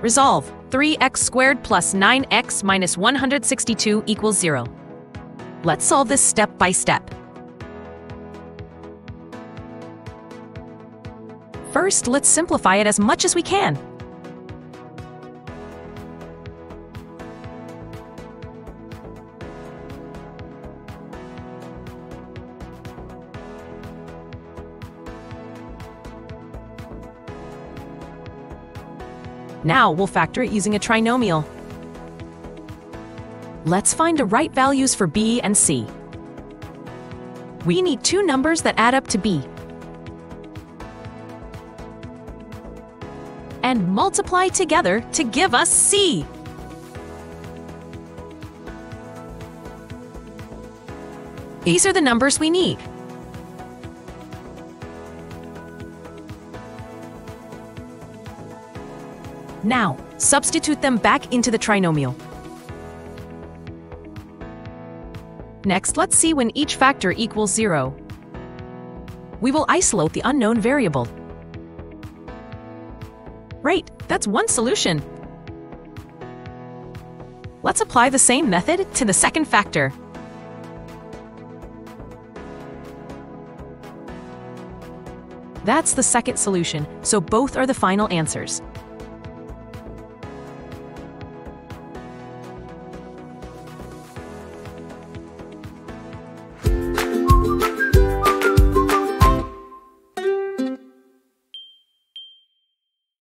Resolve. 3x squared plus 9x minus 162 equals 0. Let's solve this step by step. First, let's simplify it as much as we can. Now we'll factor it using a trinomial. Let's find the right values for b and c. We need two numbers that add up to b. And multiply together to give us c. These are the numbers we need. Now, substitute them back into the trinomial. Next, let's see when each factor equals zero. We will isolate the unknown variable. Right, that's one solution. Let's apply the same method to the second factor. That's the second solution, so both are the final answers.